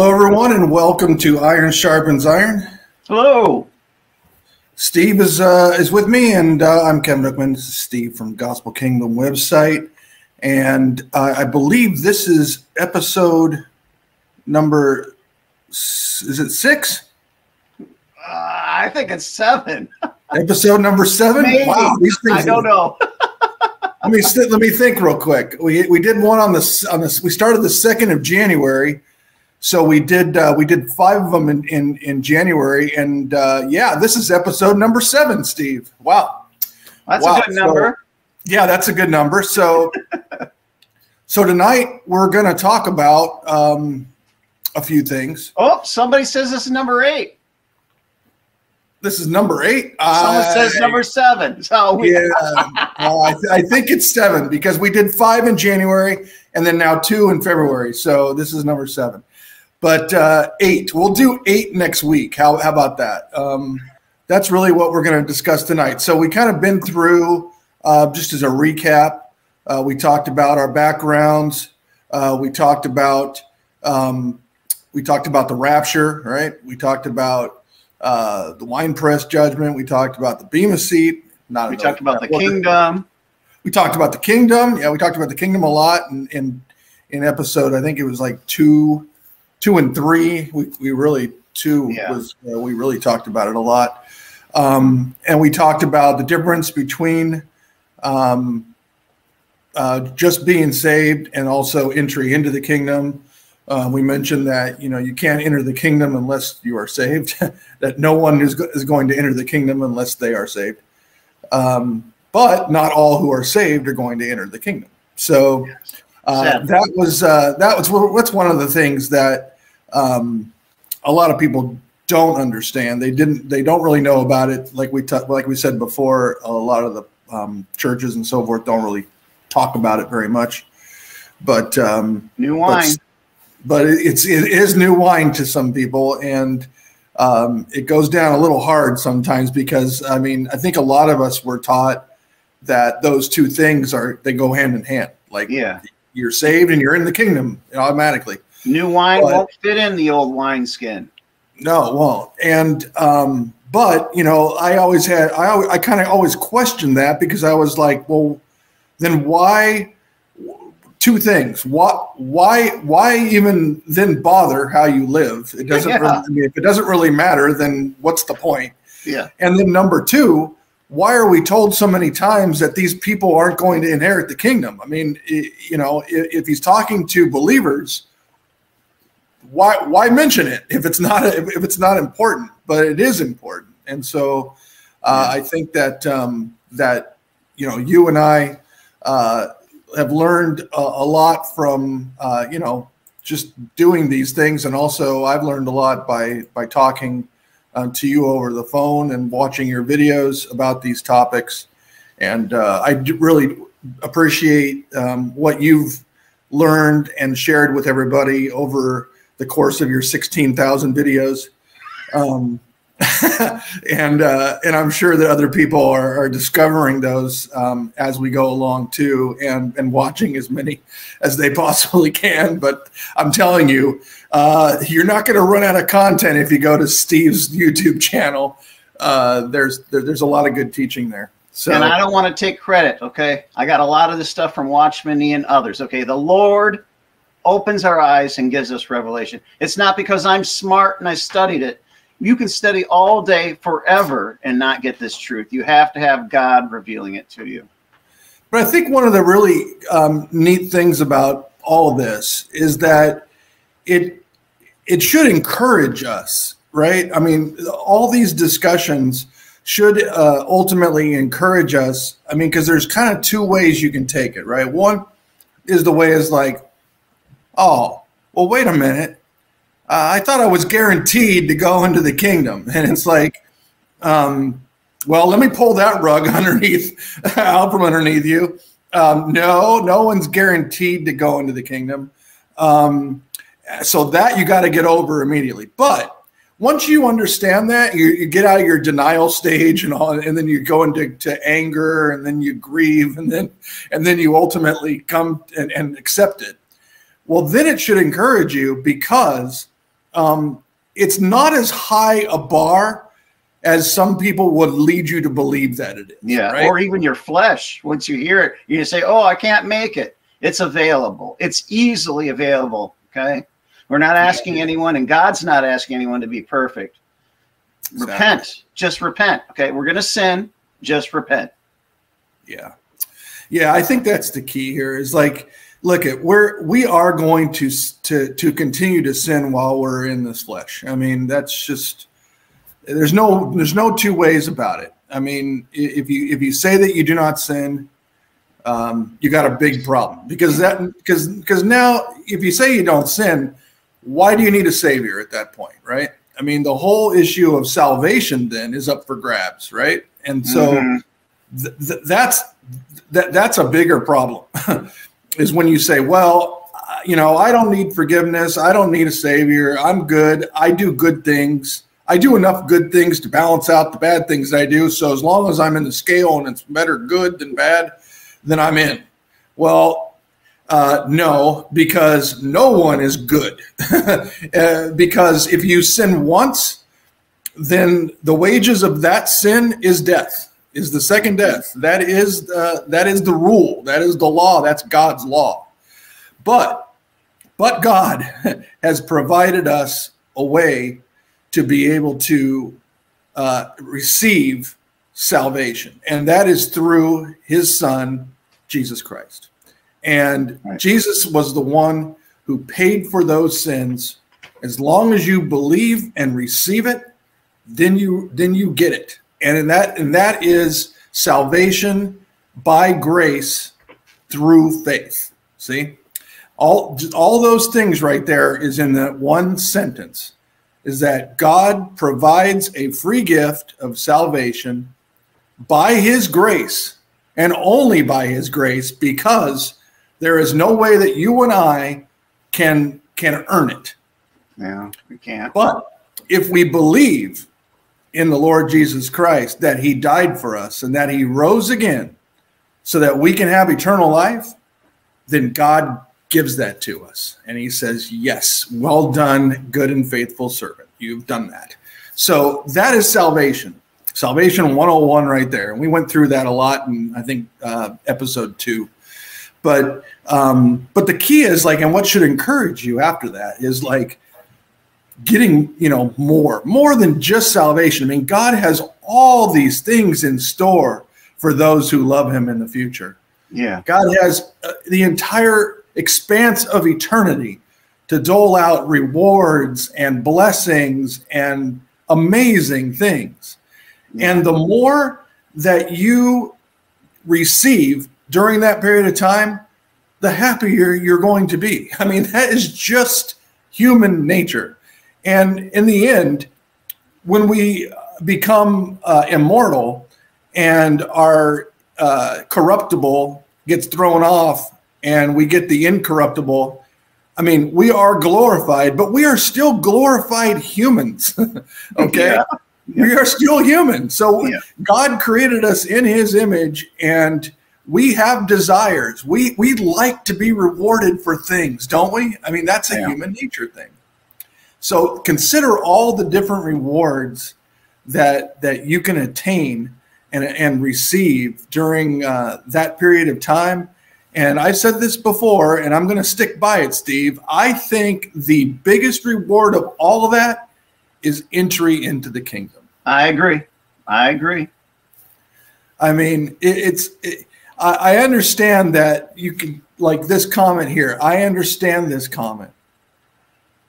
Hello, everyone, and welcome to Iron Sharpens Iron. Hello. Steve is uh, is with me, and uh, I'm Kevin Hoekman. This is Steve from Gospel Kingdom website, and uh, I believe this is episode number. Is it six? Uh, I think it's seven. Episode number seven. Maybe. Wow, these things. I don't know. let me let me think real quick. We we did one on the on this. We started the second of January, so we did uh, we did five of them in in, in January, and uh, yeah, this is episode number seven. Steve, wow, That's Wow, a good number. yeah, that's a good number. So so tonight we're going to talk about um, a few things. oh, somebody says this is number eight. This is number eight. Someone I- says number seven. So we, Yeah, well, I, th- I think it's seven because we did five in January and then now two in February. So this is number seven. But uh, eight, we'll do eight next week. How, how about that? Um, that's really what we're going to discuss tonight. So we kind of been through, uh, just as a recap, uh, we talked about our backgrounds. Uh, we talked about um, we talked about the rapture, right? We talked about uh, the wine press judgment. We talked about the bema seat. Not we talked about the order. kingdom. We talked about the kingdom. Yeah, we talked about the kingdom a lot in in, in episode. I think it was like two, two and three. We we really two Yeah. was uh, we really talked about it a lot. Um, and we talked about the difference between um, uh, just being saved and also entry into the kingdom. Uh, we mentioned that you know you can't enter the kingdom unless you are saved. that no one is, go- is going to enter the kingdom unless they are saved. Um, but not all who are saved are going to enter the kingdom. So uh, that was uh, that was what's one of the things that um, a lot of people don't understand. They didn't. They don't really know about it. Like we like we said before, a lot of the um, churches and so forth don't really talk about it very much. But um, New wine. but it- it's it is new wine to some people and um, it goes down a little hard sometimes because i mean i think a lot of us were taught that those two things are they go hand in hand like yeah. You're saved and you're in the kingdom automatically New wine But- won't fit in the old wine skin. no it won't and um, but you know i always had i, always, I kind of always questioned that because i was like well then why two things why why why even then bother how you live it doesn't Yeah. really, I mean, if it doesn't really matter then what's the point Yeah. and then number two why are we told so many times that these people aren't going to inherit the kingdom? I mean you know if, he's talking to believers why why mention it if it's not if if it's not important? But it is important. And so uh, i think that um, that you know you and i uh, have learned a, a lot from uh, you know just doing these things. And also i've learned a lot by by talking uh, to you over the phone and watching your videos about these topics and uh, i really appreciate um, what you've learned and shared with everybody over the course of your 16,000 videos. Um, and uh, and I'm sure that other people are, are discovering those um, as we go along too, and and watching as many as they possibly can. But I'm telling you, uh, you're not going to run out of content if you go to Steve's YouTube channel. Uh, there's there, there's a lot of good teaching there. So and I don't want to take credit, okay? I got a lot of this stuff from Watchman Nee and others, okay? The Lord opens our eyes and gives us revelation. It's not because I'm smart and I studied it. You can study all day forever and not get this truth. You have to have God revealing it to you. But I think one of the really um, neat things about all this is that it it should encourage us, right? I mean, all these discussions should uh, ultimately encourage us. I mean, because there's kind of two ways you can take it, right? One is the way is like, oh, well, wait a minute. Uh, I thought I was guaranteed to go into the kingdom, and it's like, um, well, let me pull that rug underneath out from underneath you. Um, no, no one's guaranteed to go into the kingdom. Um, so that you got to get over immediately. But once you understand that, you, you get out of your denial stage and all, and then you go into to anger, and then you grieve, and then and then you ultimately come and, and accept it. Well, then it should encourage you because um, it's not as high a bar as some people would lead you to believe that it is. Yeah, right? or even your flesh. Once you hear it, you say, "Oh, I can't make it." It's available. It's easily available. Okay, we're not asking anyone, and God's not asking anyone to be perfect. Exactly. Repent. Just repent. Okay, we're gonna sin. Just repent. Yeah, yeah. I think that's the key here. Is like look at we're we are going to to to continue to sin while we're in this flesh. I mean, that's just there's no there's no two ways about it. I mean, if you if you say that you do not sin, um, you got a big problem because that because because now if you say you don't sin, why do you need a savior at that point, right? I mean, the whole issue of salvation then is up for grabs, right? And so mm-hmm. th- th- that's that that's a bigger problem is when you say, well, you know, I don't need forgiveness. I don't need a savior. I'm good. I do good things. I do enough good things to balance out the bad things I do. So as long as I'm in the scale and it's better good than bad, then I'm in. Well, uh, no, because no one is good. uh, because if you sin once, then the wages of that sin is death is the second death. That is uh, that is the rule. That is the law. That's God's law. But but God has provided us a way to be able to uh, receive salvation, and that is through His Son Jesus Christ. And right. Jesus was the one who paid for those sins. As long as you believe and receive it, then you then you get it and in that and that is salvation by grace through faith. See? All all those things right there is in that one sentence is that god provides a free gift of salvation by his grace and only by his grace because there is no way that you and i can can earn it. Yeah we can't. But if we believe in the Lord Jesus Christ, that he died for us and that he rose again so that we can have eternal life, then God gives that to us. And he says, Yes, well done, good and faithful servant. You've done that. So that is salvation. Salvation 101 right there. And we went through that a lot in, I think, uh, episode two. But um, but the key is like, and what should encourage you after that is like, getting you know more more than just salvation. I mean god has all these things in store for those who love him in the future. Yeah. God has uh, the entire expanse of eternity to dole out rewards and blessings and amazing things. Yeah. and the more that you receive during that period of time the happier you're going to be. I mean that is just human nature and in the end, when we become uh, immortal and our uh, corruptible gets thrown off and we get the incorruptible, I mean, we are glorified, but we are still glorified humans. okay. Yeah. We are still human. So yeah. God created us in his image and we have desires. We we like to be rewarded for things, don't we? I mean, that's a yeah. human nature thing. So consider all the different rewards that that you can attain and, and receive during uh, that period of time. And I've said this before, and I'm going to stick by it, Steve. I think the biggest reward of all of that is entry into the kingdom. I agree. I agree. I mean, it, it's. It, I, I understand that you can like this comment here. I understand this comment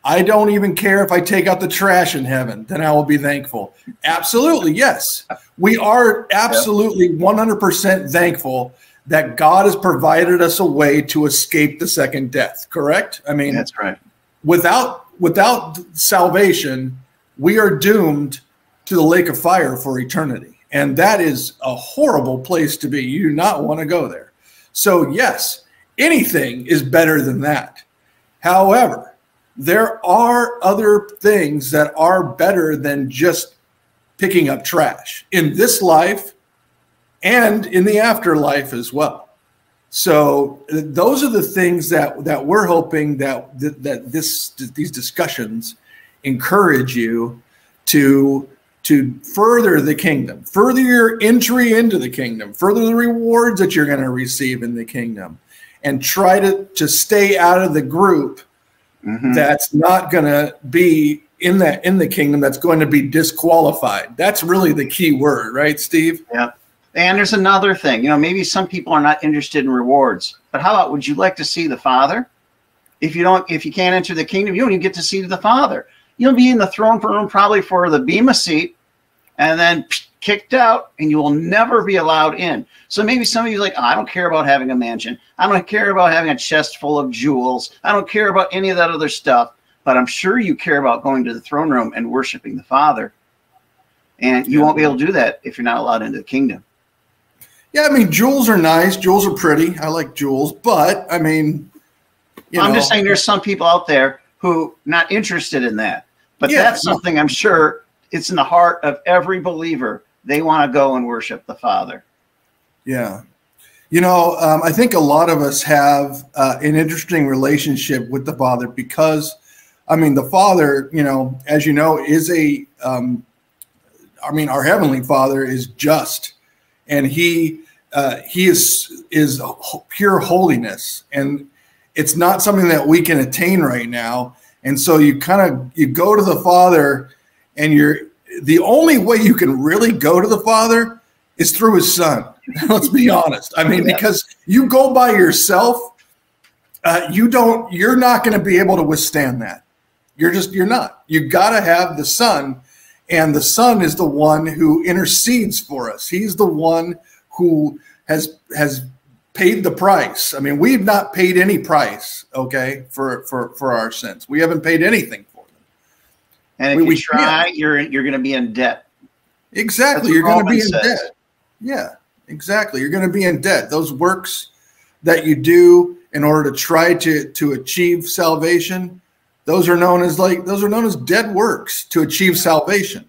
I don't even care if I take out the trash in heaven, then I will be thankful. Absolutely, yes. We are absolutely 100% thankful that God has provided us a way to escape the second death, correct? I mean, that's right. Without without salvation, we are doomed to the lake of fire for eternity. And that is a horrible place to be. You do not want to go there. So, yes, anything is better than that. However, there are other things that are better than just picking up trash in this life and in the afterlife as well. So those are the things that that we're hoping that that this these discussions encourage you to to further the kingdom, further your entry into the kingdom, further the rewards that you're going to receive in the kingdom, and try to to stay out of the group mm-hmm. that's not going to be in that in the kingdom that's going to be disqualified. That's really the key word, right, Steve? Yeah. And there's another thing, you know, maybe some people are not interested in rewards, but how about would you like to see the Father? If you don't, if you can't enter the kingdom, you don't even get to see the Father. You'll be in the throne room probably for the bema seat, and then kicked out, and you will never be allowed in. So maybe some of you like, oh, I don't care about having a mansion. I don't care about having a chest full of jewels. I don't care about any of that other stuff. But I'm sure you care about going to the throne room and worshiping the Father. And you won't be able to do that if you're not allowed into the kingdom. Yeah, I mean, jewels are nice. Jewels are pretty. I like jewels, but I mean, I'm know. just saying there's some people out there who not interested in that. But yeah, that's something I'm sure it's in the heart of every believer. They want to go and worship the Father. Yeah. You know, um, I think a lot of us have uh, an interesting relationship with the Father because, I mean, the Father, you know, as you know, is a, um, I mean, our Heavenly Father is just and he uh, he is is pure holiness, and it's not something that we can attain right now. And so you kind of you go to the Father, and you're the only way you can really go to the Father is through His Son. Let's be honest. I mean, because you go by yourself, uh, you don't. You're not going to be able to withstand that. You're just you're not. You got to have the Son and the Son is the one who intercedes for us. He's the one who has has paid the price. I mean, we've not paid any price, okay, for for for our sins. We haven't paid anything. And if we, you we try, can't. you're you're going to be in debt. Exactly, you're going to be in says. debt. Yeah, exactly. You're going to be in debt. Those works that you do in order to try to to achieve salvation those are known as like those are known as dead works to achieve salvation.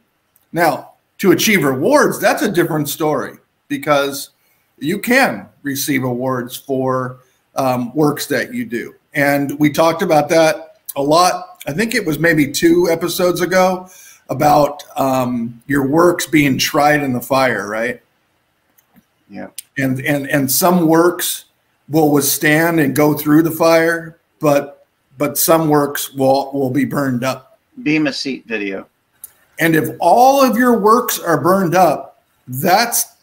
Now, to achieve rewards, that's a different story because you can receive awards for um, works that you do. And we talked about that a lot. I think it was maybe two episodes ago about um, your works being tried in the fire, right? Yeah. And and and some works will withstand and go through the fire, but but some works will will be burned up. Bema seat video. And if all of your works are burned up, that's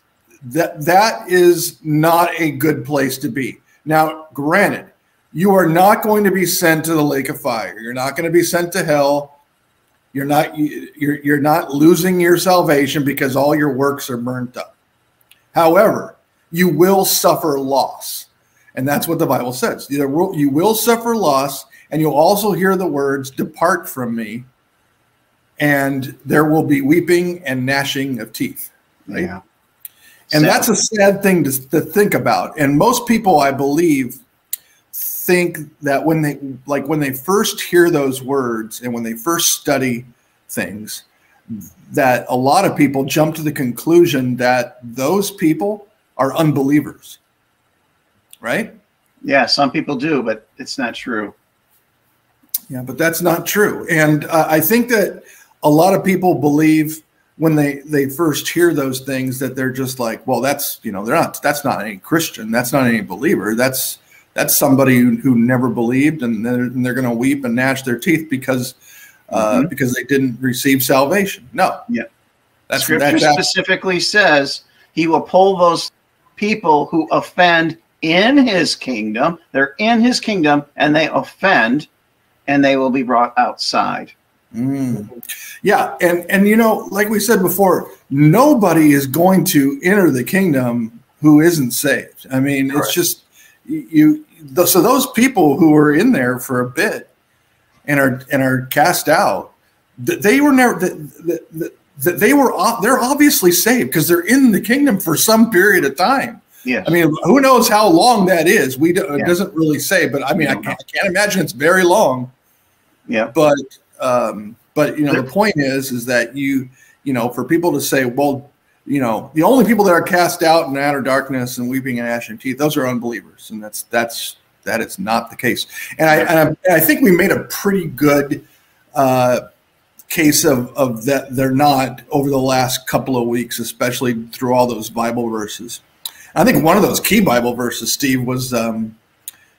that that is not a good place to be. Now, granted, you are not going to be sent to the lake of fire. You're not going to be sent to hell. You're not you're you're not losing your salvation because all your works are burnt up. However, you will suffer loss. And that's what the Bible says. You will suffer loss and you'll also hear the words, Depart from me, and there will be weeping and gnashing of teeth. Right? Yeah. And that's a sad thing to, to think about. And most people, I believe, think that when they like when they first hear those words and when they first study things, that a lot of people jump to the conclusion that those people are unbelievers. Right? Yeah, some people do, but it's not true. Yeah, but that's not true. And uh, I think that a lot of people believe when they they first hear those things that they're just like, well, that's you know, they're not. That's not any Christian. That's not any believer. That's that's somebody who, who never believed, and they're, and they're going to weep and gnash their teeth because uh, mm-hmm. because they didn't receive salvation. No. Yeah. That's Scripture that, specifically says he will pull those people who offend in his kingdom. They're in his kingdom and they offend and they will be brought outside. Mm. Yeah, and and you know, like we said before, nobody is going to enter the kingdom who isn't saved. I mean, Correct. it's just you. So those people who were in there for a bit and are and are cast out, they were never. The, the, the, they were they're obviously saved because they're in the kingdom for some period of time. Yeah. I mean, who knows how long that is? We do, yeah. it doesn't really say, but I mean, I can't, I can't imagine it's very long. Yeah. But um, but you know, the point is, is that you you know, for people to say, well, you know, the only people that are cast out in outer darkness and weeping and gnashing teeth, those are unbelievers, and that's that's that is not the case. And I and I, I think we made a pretty good uh, case of of that they're not over the last couple of weeks, especially through all those Bible verses. I think one of those key Bible verses, Steve, was um,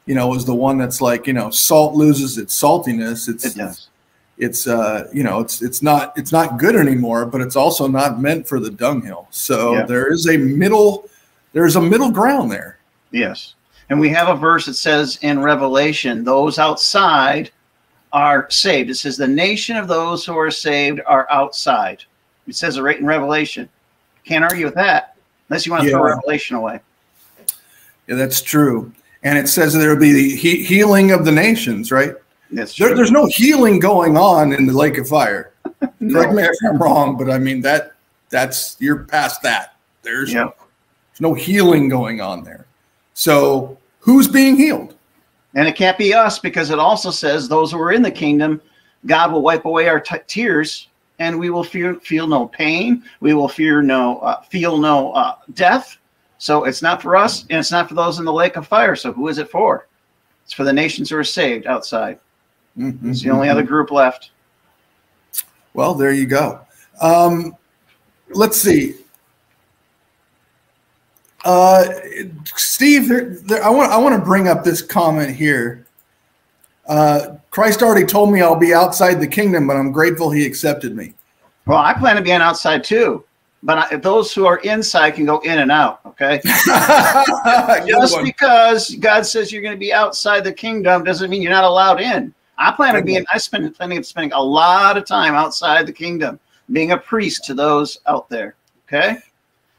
you know was the one that's like you know salt loses its saltiness. It's It does. It's uh you know it's it's not it's not good anymore, but it's also not meant for the dunghill. So Yeah. there is a middle there's a middle ground there. Yes. And we have a verse that says in Revelation, those outside are saved. It says, the nation of those who are saved are outside. It says it right in Revelation. Can't argue with that unless you want to throw Yeah. Revelation away. Yeah, that's true. And it says there will be the he- healing of the nations, right? That's true. There, there's no healing going on in the lake of fire. Correct me if I'm wrong, but I mean that that's you're past that. There's Yeah. there's no healing going on there. So who's being healed? And it can't be us because it also says those who are in the kingdom, God will wipe away our t- tears and we will feel, feel no pain. We will fear no, uh, feel no uh, death. So it's not for us and it's not for those in the lake of fire. So who is it for? It's for the nations who are saved outside. It's the only other group left. Well, there you go. Um, let's see. Uh, Steve, there, there, I want I want to bring up this comment here. Uh, Christ already told me I'll be outside the kingdom, but I'm grateful He accepted me. Well, I plan to be on outside too, but I, those who are inside can go in and out. Okay. Just because God says you're going to be outside the kingdom doesn't mean you're not allowed in. I plan on being, I spend planning on spending a lot of time outside the kingdom, being a priest to those out there. Okay.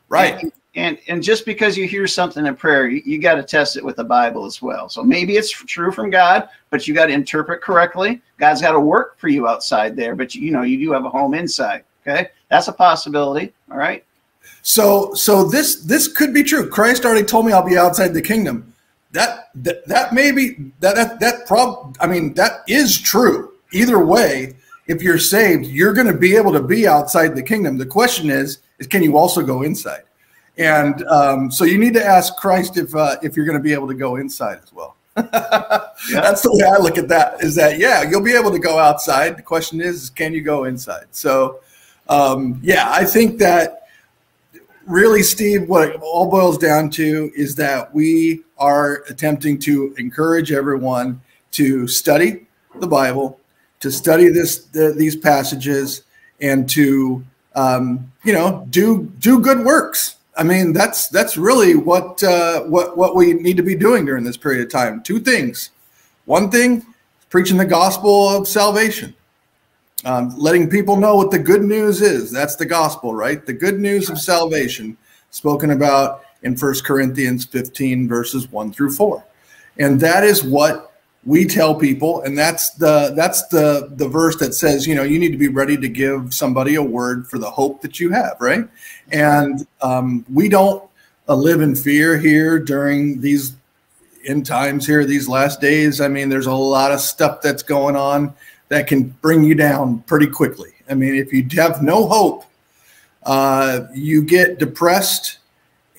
right. And, and, and just because you hear something in prayer, you, you got to test it with the Bible as well. So maybe it's true from God, but you got to interpret correctly. God's got to work for you outside there, but you, you know, you do have a home inside. Okay. That's a possibility. All right. So so this this could be true. Christ already told me I'll be outside the kingdom. That that, that may be that that that prob I mean that is true. Either way, if you're saved, you're going to be able to be outside the kingdom. The question is is can you also go inside? And um, so you need to ask Christ if uh, if you're going to be able to go inside as well. That's the way I look at that. Is that yeah, you'll be able to go outside. The question is, is can you go inside? So um, yeah, I think that really, Steve, what it all boils down to is that we are attempting to encourage everyone to study the Bible, to study this the, these passages, and to um, you know do do good works. I mean, that's that's really what uh, what what we need to be doing during this period of time. Two things. One thing, preaching the gospel of salvation um, letting people know what the good news is. That's the gospel, right? The good news of salvation spoken about in First Corinthians 15, verses 1 through 4. And that is what we tell people. And that's the that's the the verse that says, you know, you need to be ready to give somebody a word for the hope that you have, right? And um, we don't uh, live in fear here during these end times here, these last days. I mean, there's a lot of stuff that's going on that can bring you down pretty quickly. I mean, if you have no hope, uh, you get depressed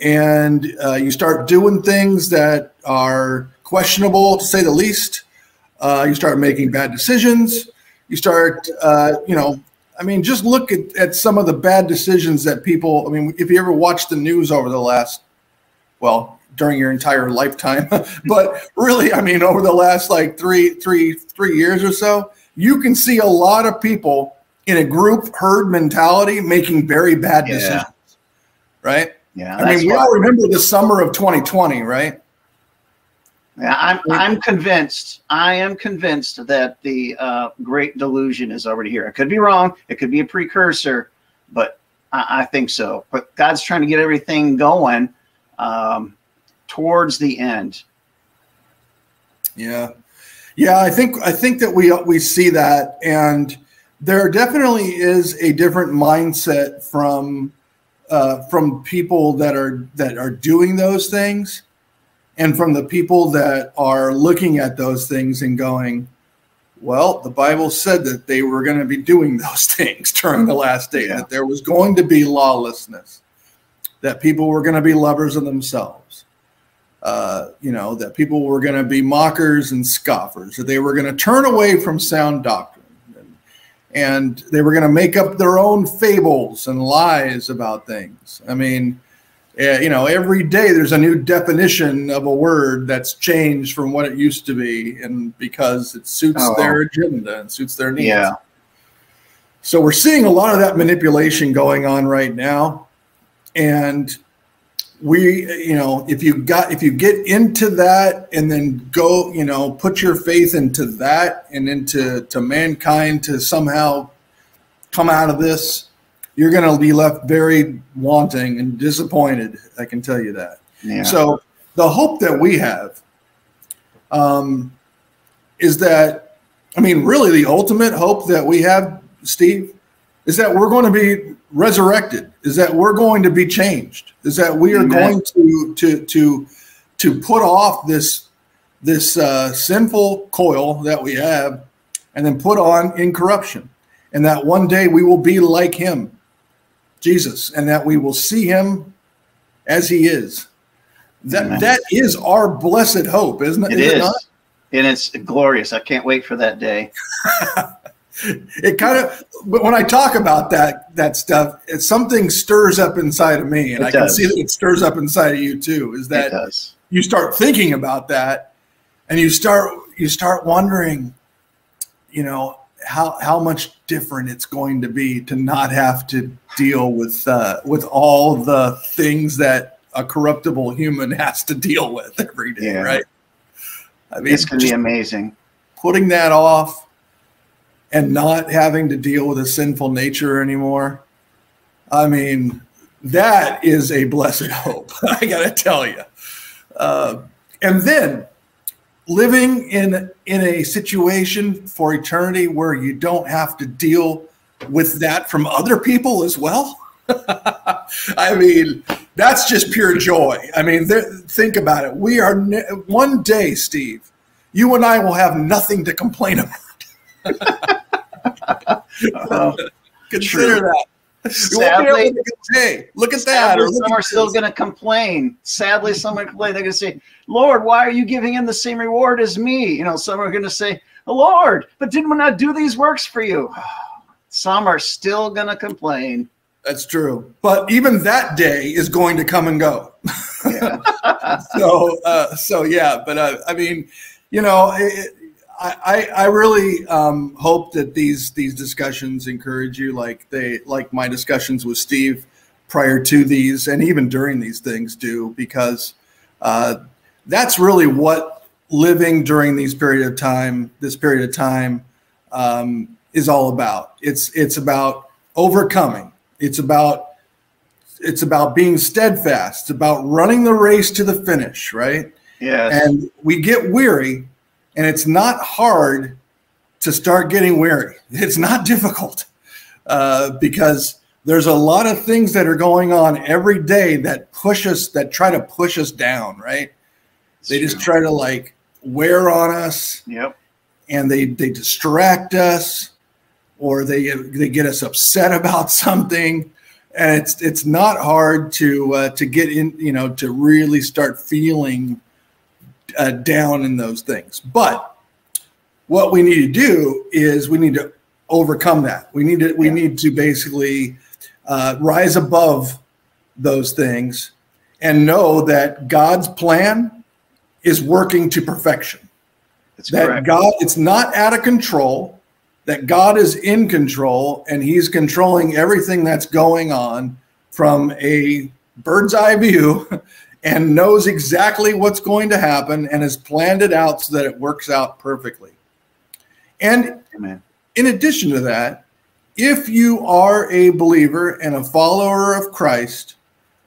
and uh, you start doing things that are questionable, to say the least. Uh, you start making bad decisions. You start, uh, you know, I mean, just look at, at some of the bad decisions that people, I mean, if you ever watch the news over the last, well, during your entire lifetime, but really, I mean, over the last like three, three, three years or so, you can see a lot of people in a group herd mentality making very bad Yeah. decisions, right? Yeah. I mean, we all remember the summer of 2020, right? Yeah, I'm I'm convinced. I am convinced that the uh, Great Delusion is already here. I could be wrong. It could be a precursor, but I, I think so. But God's trying to get everything going um, towards the end. Yeah, yeah. I think I think that we we see that, and there definitely is a different mindset from uh, from people that are that are doing those things, and from the people that are looking at those things and going, "Well, the Bible said that they were going to be doing those things during the last day. Yeah. That there was going to be lawlessness, that people were going to be lovers of themselves." uh, you know, that people were going to be mockers and scoffers, that they were going to turn away from sound doctrine. And, they were going to make up their own fables and lies about things. I mean, eh, you know, every day there's a new definition of a word that's changed from what it used to be, and because it suits oh. their agenda and suits their needs. Yeah. So we're seeing a lot of that manipulation going on right now, and we, you know, if you got if you get into that and then go, you know, put your faith into that and into to mankind to somehow come out of this you're going to be left very wanting and disappointed. I can tell you that. Yeah. So the hope that we have um, is that, I mean, really the ultimate hope that we have, Steve, is that we're going to be resurrected. Is that we're going to be changed. Is that we are Amen. going to to to to put off this this uh, sinful coil that we have, and then put on incorruption, and that one day we will be like Him Jesus, and that we will see him as he is. That Amen. that is our blessed hope, isn't it? It is, is it and it's glorious. I can't wait for that day. it kind of, but when I talk about that that stuff, it something stirs up inside of me, and it I does. can see that it stirs up inside of you too. Is that you start thinking about that, and you start you start wondering, you know, how how much different it's going to be to not have to deal with uh, with all the things that a corruptible human has to deal with every day, yeah. right? I mean, it's going to be amazing. Putting that off and not having to deal with a sinful nature anymore. I mean, that is a blessed hope. I got to tell you. Uh, and then living in in a situation for eternity where you don't have to deal with that from other people as well i mean that's just pure joy i mean think about it we are one day steve you and i will have nothing to complain about uh, consider true. that Sadly, hey, look at that. Sadly, some are still going to complain. Sadly, some are complain. They're going to say, "Lord, why are you giving him the same reward as me?" You know, some are going to say, "Lord, but didn't we not do these works for you?" Some are still going to complain. That's true, but even that day is going to come and go. Yeah. so, uh, so yeah, but uh, I mean, you know, it, I, I really um, hope that these these discussions encourage you, like they like my discussions with Steve prior to these, and even during these things do, because uh, that's really what living during these period of time, this period of time, um, is all about. It's it's about overcoming. It's about it's about being steadfast. It's about running the race to the finish, right? Yeah. And we get weary and it's not hard to start getting weary. It's not difficult uh, because there's a lot of things that are going on every day that push us, that try to push us down, right? It's they true. just try to like wear on us. Yep. And they, they distract us or they, they get us upset about something. And it's, it's not hard to, uh, to get in, you know, to really start feeling uh, down in those things. But what we need to do is we need to overcome that. We need to we need to basically uh, rise above those things and know that God's plan is working to perfection. That's that correct. God it's not out of control. That God is in control and He's controlling everything that's going on from a bird's eye view and knows exactly what's going to happen and has planned it out so that it works out perfectly. And Amen. in addition to that, if you are a believer and a follower of Christ,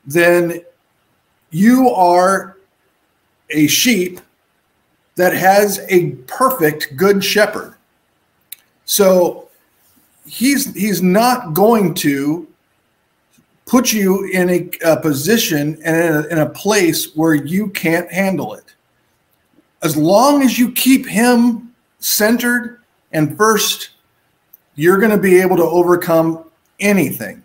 then you are a sheep that has a perfect good shepherd. So he's he's not going to put you in a, a position and in a, in a place where you can't handle it. As long as you keep him centered and first, you're going to be able to overcome anything.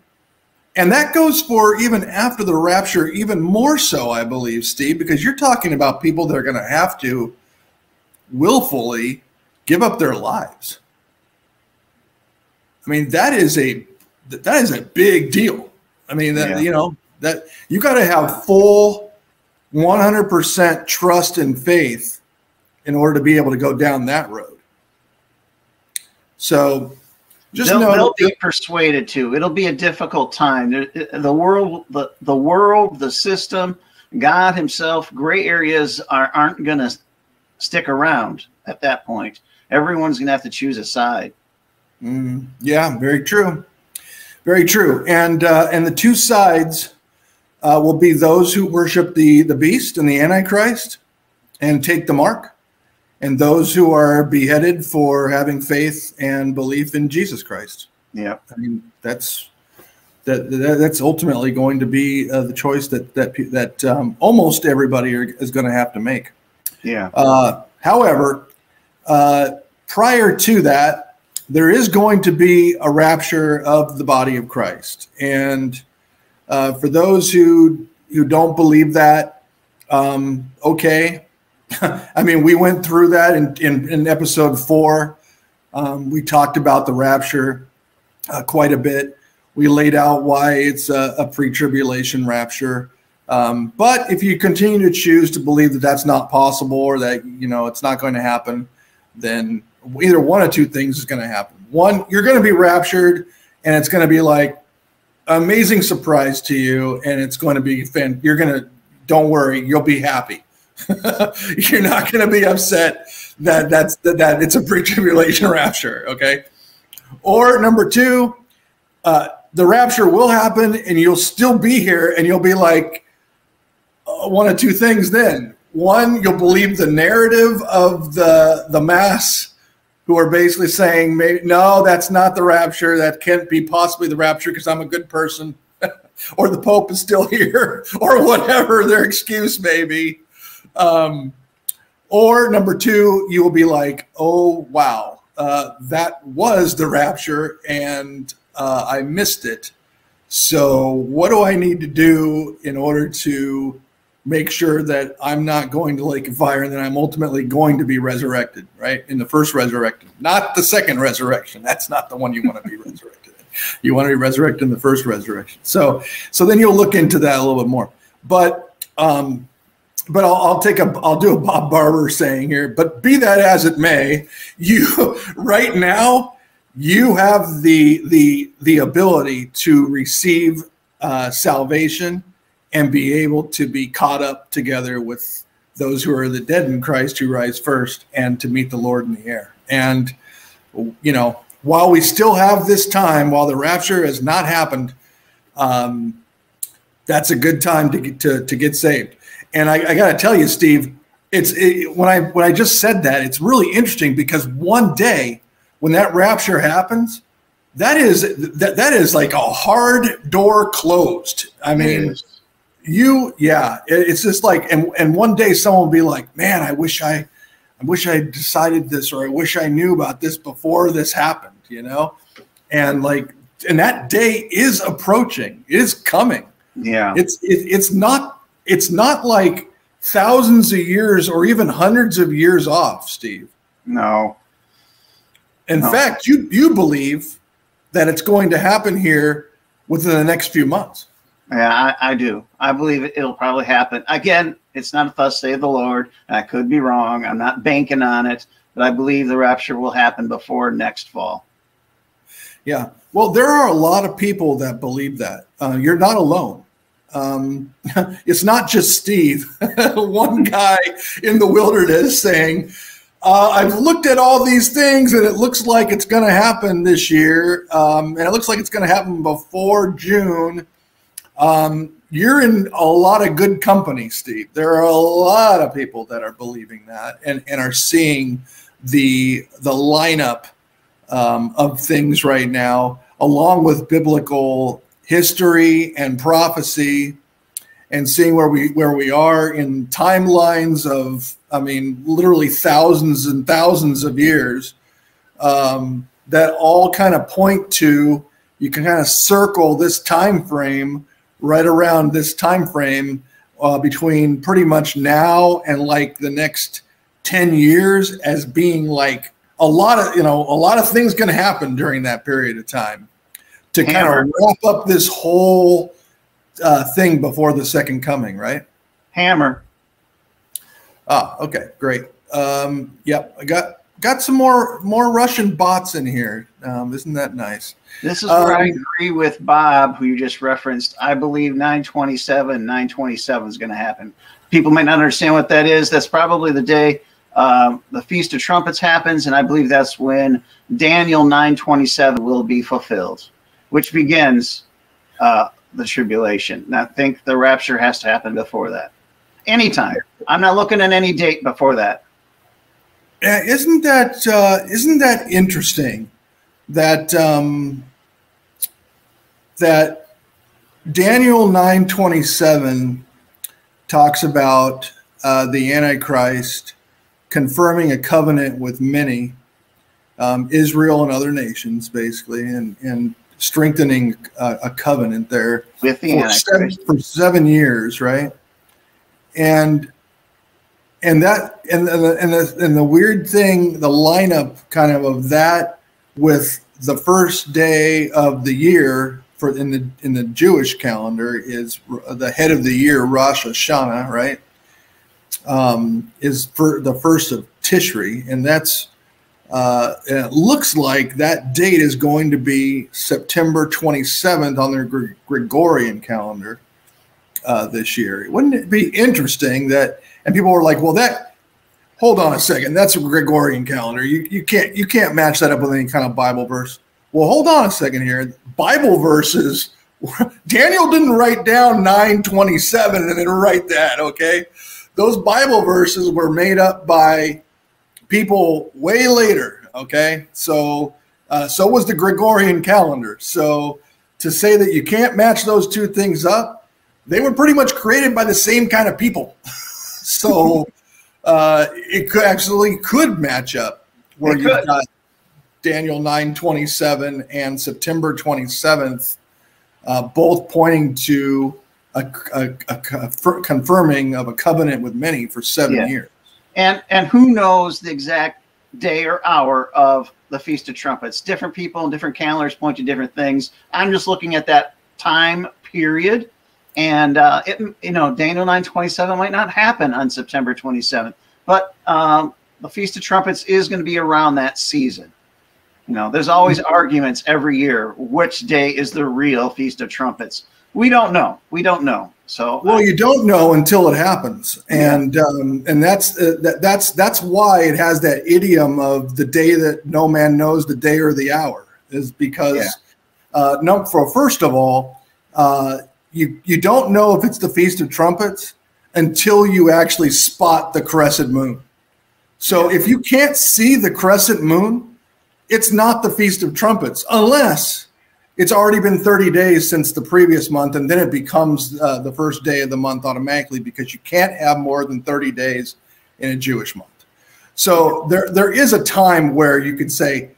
And that goes for even after the rapture, even more so, I believe, Steve, because you're talking about people that are going to have to willfully give up their lives. I mean, that is a that is a big deal. I mean, that yeah. you know that you got to have full 100% trust and faith in order to be able to go down that road. So just they'll, know they'll be persuaded to. It'll be a difficult time. The world, the, the world, the system, God Himself, gray areas are, aren't going to stick around at that point. Everyone's going to have to choose a side. Mm, yeah, very true, very true. And uh, and the two sides uh, will be those who worship the the beast and the antichrist and take the mark, and those who are beheaded for having faith and belief in Jesus Christ. Yeah, I mean that's that, that that's ultimately going to be uh, the choice that that that um, almost everybody are, is going to have to make. Yeah. Uh, however, uh, prior to that, there is going to be a rapture of the body of Christ, and uh, for those who who don't believe that, um, okay, I mean, we went through that in, in, in episode four. Um, we talked about the rapture uh, quite a bit. We laid out why it's a, a pre tribulation rapture. Um, but if you continue to choose to believe that that's not possible or that you know it's not going to happen, then either one of two things is going to happen. One, you're going to be raptured, and it's going to be like amazing surprise to you, and it's going to be fan. You're going to don't worry, you'll be happy You're not going to be upset that that's that, that it's a pre-tribulation rapture, okay? Or number two, uh, the rapture will happen and you'll still be here and you'll be like uh, one of two things then. One, you'll believe the narrative of the the mass who are basically saying, no, that's not the rapture. That can't be possibly the rapture because I'm a good person. or the Pope is still here, or whatever their excuse may be. Um, or number two, you will be like, oh, wow, uh, that was the rapture and uh, I missed it. So, what do I need to do in order to make sure that I'm not going to lake of fire and that I'm ultimately going to be resurrected, right? In the first resurrection, not the second resurrection. That's not the one you want to be resurrected in. You want to be resurrected in the first resurrection. So, so then you'll look into that a little bit more. But um, but I'll, I'll, take a I'll do a Bob Barber saying here. But be that as it may, you right now you have the the the ability to receive uh, salvation and be able to be caught up together with those who are the dead in Christ who rise first and to meet the Lord in the air. And you know, while we still have this time, while the rapture has not happened, um, that's a good time to get to, to get saved. And I, I got to tell you, Steve, it's it, when I when I just said that, it's really interesting because one day when that rapture happens, that is that that is like a hard door closed. I mean, you yeah, it, it's just like and and one day someone will be like, man, I wish I. I wish I decided this or I wish I knew about this before this happened, you know? And like and that day is approaching. It is coming. Yeah. It's it, it's not it's not like thousands of years or even hundreds of years off, Steve. No. In no. fact, you you believe that it's going to happen here within the next few months. Yeah, I, I do. I believe it, will probably happen. Again, it's not a thus say the Lord. I could be wrong. I'm not banking on it, but I believe the rapture will happen before next fall. Yeah. Well, there are a lot of people that believe that. Uh, you're not alone. Um, it's not just Steve, one guy in the wilderness saying, uh, I've looked at all these things and it looks like it's going to happen this year. Um, and it looks like it's going to happen before June. Um, you're in a lot of good company, Steve. There are a lot of people that are believing that and, and are seeing the, the lineup um, of things right now, along with biblical history and prophecy and seeing where we where we are in timelines of I mean literally thousands and thousands of years um, that all kind of point to you can kind of circle this time frame right around this time frame uh, between pretty much now and like the next 10 years as being like a lot of you know a lot of things going to happen during that period of time to kind of wrap up this whole uh, thing before the second coming, right? Hammer. Ah, okay, great. Um, yep, I got got some more more Russian bots in here. Um, isn't that nice? This is where um, I agree with Bob, who you just referenced. I believe 927, 927 is going to happen. People might not understand what that is. That's probably the day um, the Feast of Trumpets happens, and I believe that's when Daniel 927 will be fulfilled, which begins uh, the tribulation. And I think the rapture has to happen before that. Anytime. I'm not looking at any date before that. Uh, isn't that uh, not that interesting? That um, that Daniel nine twenty seven talks about uh, the Antichrist confirming a covenant with many, um, Israel and other nations, basically, and and strengthening a, a covenant there with the for seven, for seven years, right? And and that and the, and the and the weird thing, the lineup kind of of that with the first day of the year for in the in the Jewish calendar is the head of the year Rosh Hashanah, right? Um, is for the first of Tishri, and that's uh, and it looks like that date is going to be September 27th on their Gr Gregorian calendar uh, this year. Wouldn't it be interesting that? And people were like, "Well, that hold on a second, that's a Gregorian calendar. You you can't you can't match that up with any kind of Bible verse." Well, hold on a second here. Bible verses. Daniel didn't write down 927 and then write that. Okay, those Bible verses were made up by people way later. Okay, so uh, so was the Gregorian calendar. So to say that you can't match those two things up, they were pretty much created by the same kind of people. so uh, it could actually could match up where you got Daniel nine twenty seven and September twenty seventh, uh, both pointing to a, a, a, a, confirming of a covenant with many for seven yeah. years and and who knows the exact day or hour of the Feast of Trumpets. Different people and different calendars point to different things. I'm just looking at that time period, and uh, it you know Daniel 927 might not happen on September 27th, but um, the Feast of Trumpets is going to be around that season. You know, there's always arguments every year which day is the real Feast of Trumpets. We don't know. We don't know. So well, you don't know until it happens, and um, and that's uh, that, that's that's why it has that idiom of the day that no man knows the day or the hour is because yeah. uh, no, for first of all, uh, you you don't know if it's the Feast of Trumpets until you actually spot the crescent moon. So if you can't see the crescent moon, it's not the Feast of Trumpets unless it's already been 30 days since the previous month, and then it becomes uh, the first day of the month automatically because you can't have more than 30 days in a Jewish month. So there, there is a time where you could say,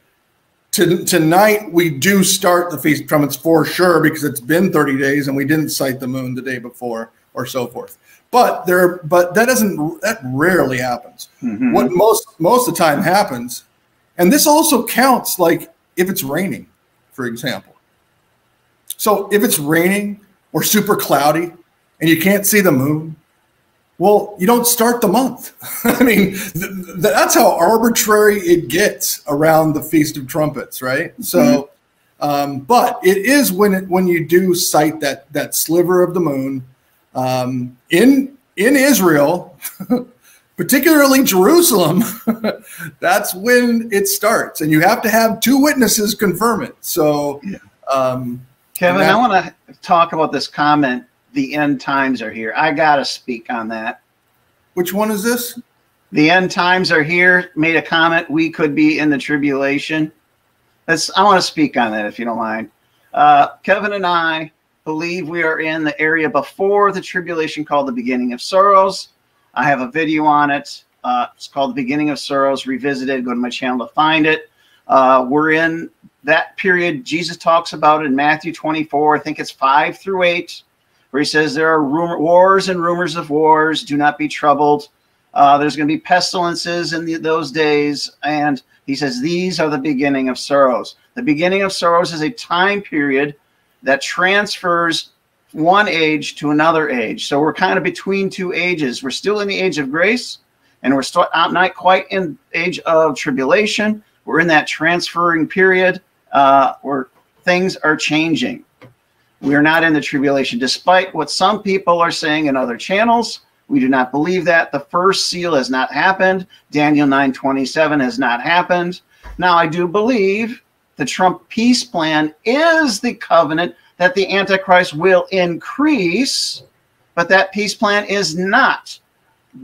tonight we do start the Feast of Trumpets for sure because it's been 30 days and we didn't sight the moon the day before or so forth. But there, but that doesn't that rarely happens. Mm-hmm. What most most of the time happens, and this also counts like if it's raining, for example so if it's raining or super cloudy and you can't see the moon, well, you don't start the month. I mean, th that's how arbitrary it gets around the Feast of Trumpets, right? So, mm -hmm. um, but it is when it when you do sight that that sliver of the moon um, in in Israel, particularly Jerusalem. that's when it starts, and you have to have two witnesses confirm it. So. Yeah. Um, Kevin, that, I want to talk about this comment. The end times are here. I got to speak on that. Which one is this? The end times are here. Made a comment. We could be in the tribulation. That's. I want to speak on that if you don't mind. Uh, Kevin and I believe we are in the area before the tribulation called the beginning of sorrows. I have a video on it. Uh, it's called the beginning of sorrows revisited. Go to my channel to find it. Uh, we're in that period Jesus talks about in Matthew 24, I think it's 5 through 8, where he says there are rumor, wars and rumors of wars, do not be troubled. Uh, there's going to be pestilences in the, those days. And he says, These are the beginning of sorrows. The beginning of sorrows is a time period that transfers one age to another age. So we're kind of between two ages. We're still in the age of grace, and we're still not quite in age of tribulation. We're in that transferring period uh, where things are changing. We are not in the tribulation, despite what some people are saying in other channels. We do not believe that. The first seal has not happened. Daniel 9:27 has not happened. Now, I do believe the Trump peace plan is the covenant that the Antichrist will increase, but that peace plan is not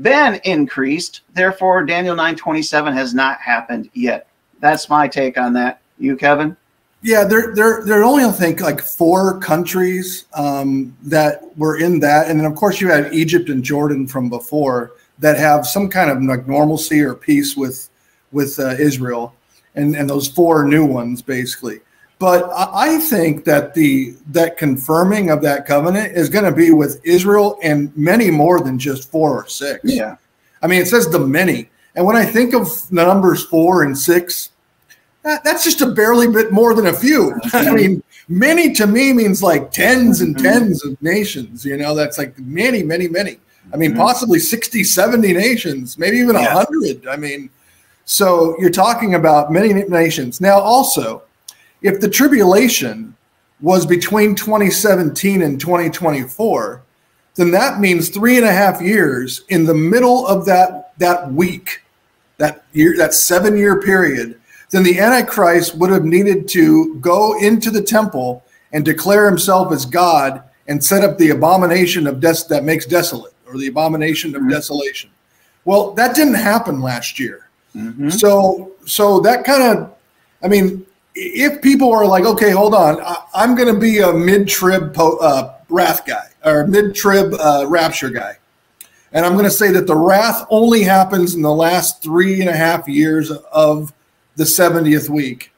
been increased. Therefore, Daniel 9:27 has not happened yet. That's my take on that. You, Kevin? Yeah, there, there, there are only I think like four countries um, that were in that, and then of course you had Egypt and Jordan from before that have some kind of like normalcy or peace with with uh, Israel, and and those four new ones basically. But I think that the that confirming of that covenant is going to be with Israel and many more than just four or six. Yeah, I mean it says the many, and when I think of the numbers four and six that, that's just a barely bit more than a few. I mean, many to me means like tens and tens of nations. You know, that's like many, many, many. I mean, mm-hmm. possibly 60, 70 nations, maybe even a yeah. 100. I mean, so you're talking about many nations. Now, also, if the tribulation was between 2017 and 2024, then that means three and a half years in the middle of that that week, that year, that seven year period then the Antichrist would have needed to go into the temple and declare himself as God and set up the abomination of des- that makes desolate or the abomination of mm-hmm. desolation. Well, that didn't happen last year. Mm-hmm. So, so that kind of, I mean, if people are like, okay, hold on, I, am going to be a mid-trib uh, wrath guy or mid-trib uh, rapture guy, and I'm going to say that the wrath only happens in the last three and a half years of the 70th week.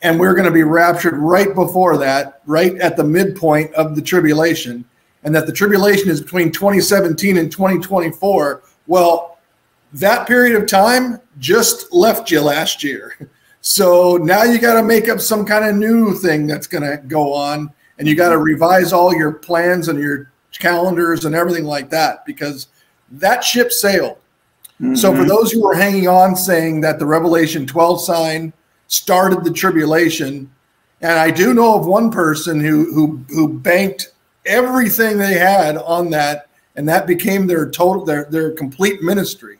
And we're going to be raptured right before that, right at the midpoint of the tribulation. And that the tribulation is between 2017 and 2024. Well, that period of time just left you last year. So now you got to make up some kind of new thing that's going to go on. And you got to revise all your plans and your calendars and everything like that because that ship sailed. Mm-hmm. So for mm-hmm. those who are hanging on saying that the Revelation 12 sign started the tribulation, and I do know of one person who who who banked everything they had on that, and that became their total their their complete ministry.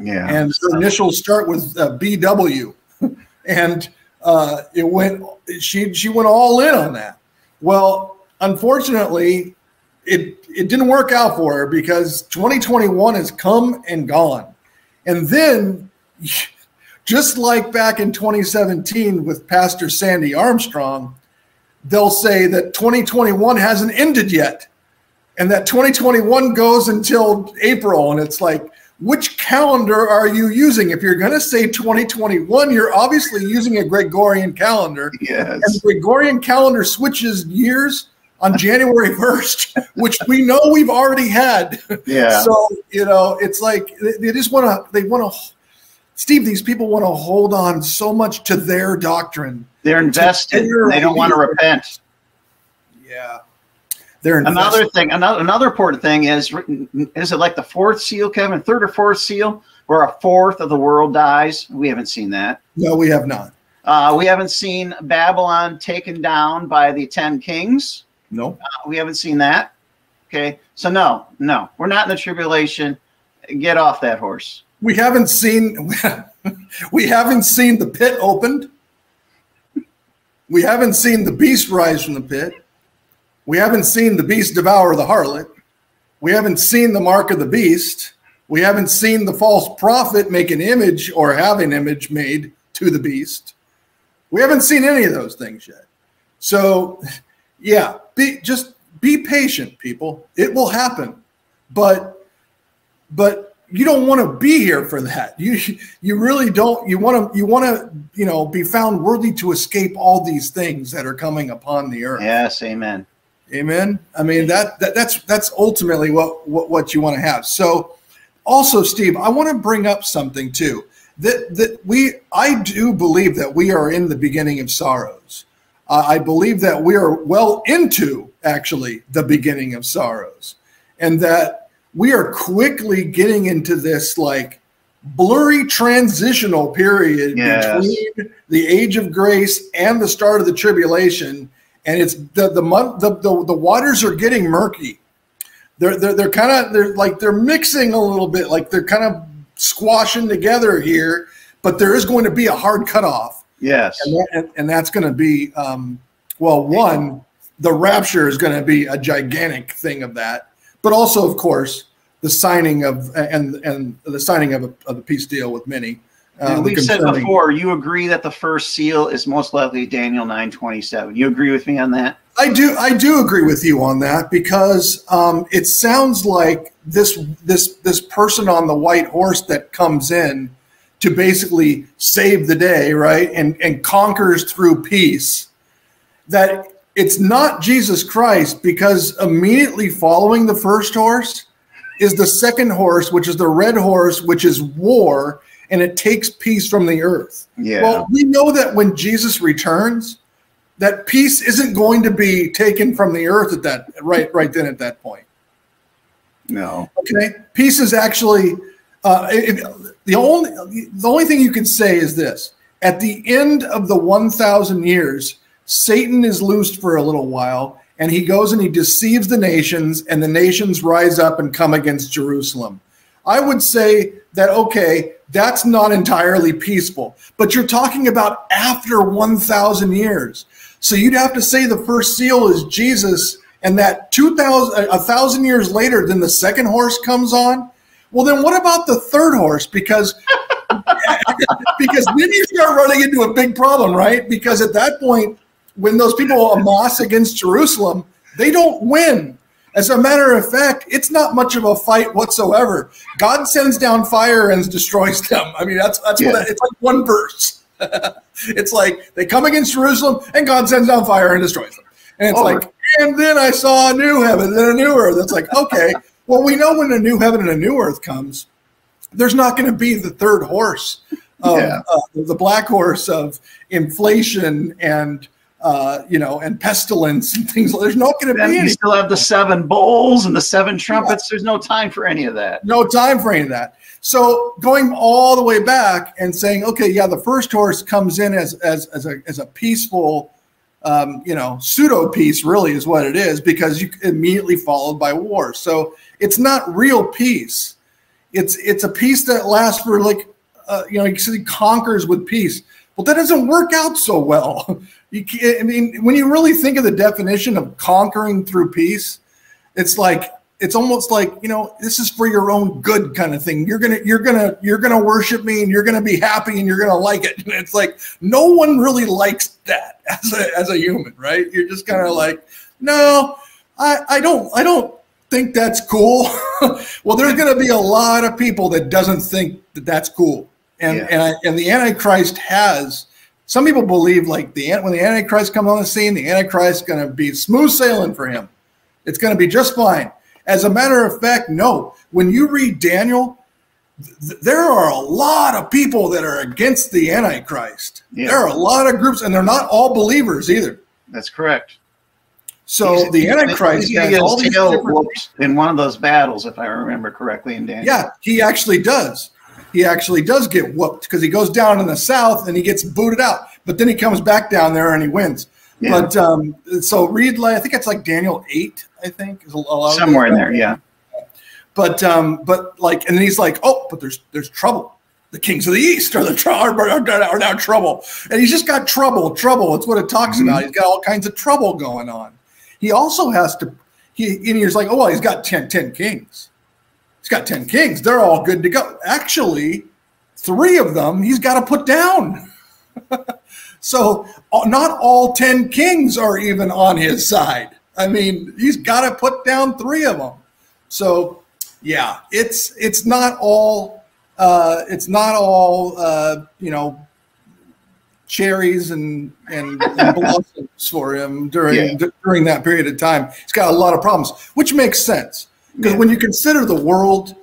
Yeah. And her initials start with uh, BW, and uh, it went. She she went all in on that. Well, unfortunately, it it didn't work out for her because 2021 has come and gone. And then just like back in 2017 with Pastor Sandy Armstrong, they'll say that 2021 hasn't ended yet. And that 2021 goes until April and it's like which calendar are you using? If you're going to say 2021, you're obviously using a Gregorian calendar. Yes. And the Gregorian calendar switches years on January 1st, which we know we've already had. Yeah. So, you know, it's like they just want to, they want to, Steve, these people want to hold on so much to their doctrine. They're invested. They don't want to repent. Yeah. They're another thing. Another another important thing is is it like the fourth seal, Kevin? Third or fourth seal, where a fourth of the world dies? We haven't seen that. No, we have not. Uh, we haven't seen Babylon taken down by the ten kings. No, uh, we haven't seen that. Okay, so no, no, we're not in the tribulation. Get off that horse. We haven't seen. we haven't seen the pit opened. We haven't seen the beast rise from the pit. We haven't seen the beast devour the harlot. We haven't seen the mark of the beast. We haven't seen the false prophet make an image or have an image made to the beast. We haven't seen any of those things yet. So yeah, be just be patient, people. It will happen. But but you don't want to be here for that. You you really don't. You want to you want to you know be found worthy to escape all these things that are coming upon the earth. Yes, amen. Amen. I mean that, that that's that's ultimately what what, what you want to have. So also, Steve, I want to bring up something too. That that we, I do believe that we are in the beginning of sorrows. Uh, I believe that we are well into actually the beginning of sorrows, and that we are quickly getting into this like blurry transitional period Yes. between the age of grace and the start of the tribulation. And it's the the month the, the, the waters are getting murky. They're they're, they're kind of they're like they're mixing a little bit, like they're kind of squashing together here, but there is going to be a hard cutoff. Yes. And, that, and, that's going to be, um, well, one, the rapture is going to be a gigantic thing of that, but also, of course, the signing of and and the signing of, a, of the peace deal with many. And the we've said before, you agree that the first seal is most likely Daniel nine twenty seven. You agree with me on that? I do I do agree with you on that because um, it sounds like this this this person on the white horse that comes in to basically save the day, right, and and conquers through peace. That it's not Jesus Christ because immediately following the first horse is the second horse, which is the red horse, which is war, and it takes peace from the earth. Yeah. Well, we know that when Jesus returns, that peace isn't going to be taken from the earth at that right right then at that point. no. Okay, peace is actually uh, it, the only the only thing you can say is this: at the end of the one thousand years, Satan is loosed for a little while, and he goes and he deceives the nations, and the nations rise up and come against Jerusalem. I would say that okay, that's not entirely peaceful, but you're talking about after one thousand years. So you'd have to say the first seal is Jesus, and that two thousand a thousand years later, then the second horse comes on. Well, then what about the third horse? Because because then you start running into a big problem, right? Because at that point, when those people amass against Jerusalem, they don't win. As a matter of fact, it's not much of a fight whatsoever. God sends down fire and destroys them. I mean, that's that's Yeah. what it's like one verse. it's like they come against Jerusalem and God sends down fire and destroys them. And it's Over. like, and then I saw a new heaven and a new earth. It's like, okay, well, we know when a new heaven and a new earth comes, there's not going to be the third horse, of, Yeah. uh, the black horse of inflation and uh, you know and pestilence and things. There's not going to be you any, still have the seven bowls and the seven trumpets. There's no time for any of that. no time for any of that. So going all the way back and saying, okay, yeah, the first horse comes in as as as a as a peaceful. Um, you know, pseudo peace really is what it is because you immediately followed by war. So it's not real peace. It's it's a peace that lasts for like uh, you know, he conquers with peace. Well, that doesn't work out so well. You can't, I mean, when you really think of the definition of conquering through peace, it's like it's almost like you know this is for your own good kind of thing. You're gonna you're gonna you're gonna worship me and you're gonna be happy and you're gonna like it. And it's like no one really likes that as a as a human, right? You're just kind of mm-hmm. like, no, I I don't I don't think that's cool. well, there's going to be a lot of people that doesn't think that that's cool, and Yeah. and I, and the Antichrist has. Some people believe like the when the Antichrist comes on the scene, the Antichrist is going to be smooth sailing for him. It's going to be just fine. As a matter of fact, no. When you read Daniel, th- there are a lot of people that are against the Antichrist. Yeah. There are a lot of groups, and they're not all believers either. That's correct. So He's- the Antichrist he's has all these different in one of those battles, if I remember correctly, in Daniel. Yeah, he actually does. He actually does get whooped because he goes down in the south and he gets booted out. But then he comes back down there and he wins. Yeah. But um, so read, I think it's like Daniel eight. I think is a, lot of somewhere in there. Yeah. But um, but like, and then he's like, oh, but there's there's trouble. The kings of the east are the tr- are, are, are now trouble, and he's just got trouble. Trouble. It's what it talks Mhm. about. He's got all kinds of trouble going on. He also has to. He and he's like, oh, well, he's got 10, 10 kings. Got ten kings. They're all good to go. Actually, three of them he's got to put down. so uh, not all ten kings are even on his side. I mean, he's got to put down three of them. So yeah, it's it's not all uh, it's not all uh, you know cherries and and, and blossoms for him during Yeah. during that period of time. He's got a lot of problems, which makes sense because Yeah. when you consider the world,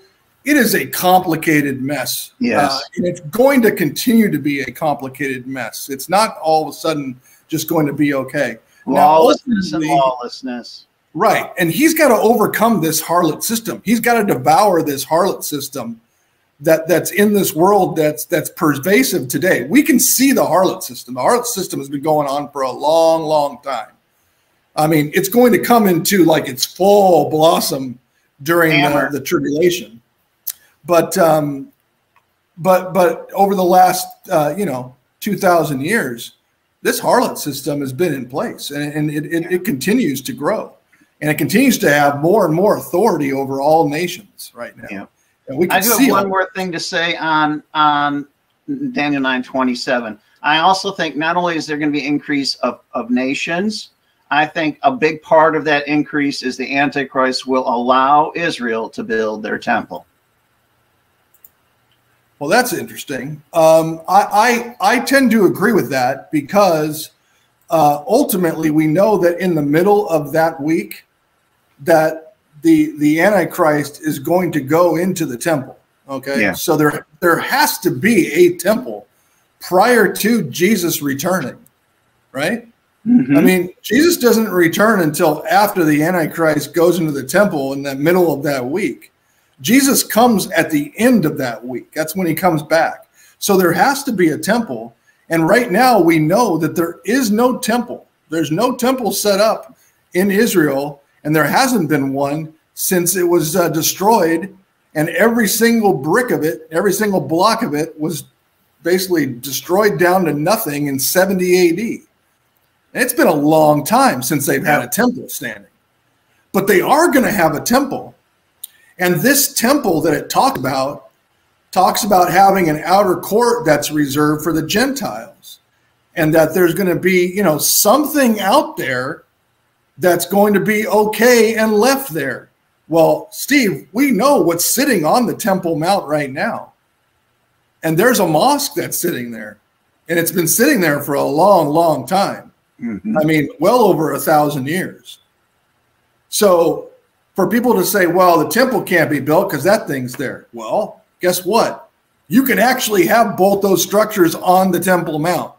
it is a complicated mess. Yes. Uh, and it's going to continue to be a complicated mess. It's not all of a sudden just going to be okay. Lawlessness and lawlessness. Right. And he's got to overcome this harlot system. He's got to devour this harlot system that that's in this world that's that's pervasive today. We can see the harlot system. The harlot system has been going on for a long, long time. I mean, it's going to come into like its full blossom during the, the, tribulation. But um, but but over the last uh, you know two thousand years, this harlot system has been in place, and, and it, it, it continues to grow, and it continues to have more and more authority over all nations right now. Yeah. I do have one more thing to say on on Daniel nine twenty seven. I also think not only is there going to be increase of, of nations, I think a big part of that increase is the Antichrist will allow Israel to build their temple. Well, that's interesting. Um, I, I, I tend to agree with that because uh, ultimately we know that in the middle of that week that the the antichrist is going to go into the temple okay yeah. so there there has to be a temple prior to jesus returning right mm-hmm. i mean jesus doesn't return until after the antichrist goes into the temple in the middle of that week. Jesus comes at the end of that week. That's when he comes back. So there has to be a temple. And right now we know that there is no temple. There's no temple set up in israel and there hasn't been one since it was uh, destroyed, and every single brick of it, every single block of it was basically destroyed down to nothing in 70 AD. And it's been a long time since they've had a temple standing. But they are going to have a temple. And this temple that it talks about talks about having an outer court that's reserved for the Gentiles. And that there's going to be, you know, something out there that's going to be okay and left there. Well, Steve, we know what's sitting on the Temple Mount right now. And there's a mosque that's sitting there. And it's been sitting there for a long, long time. Mm-hmm. I mean, well over a thousand years. So for people to say, well, the temple can't be built because that thing's there. Well, guess what? You can actually have both those structures on the Temple Mount.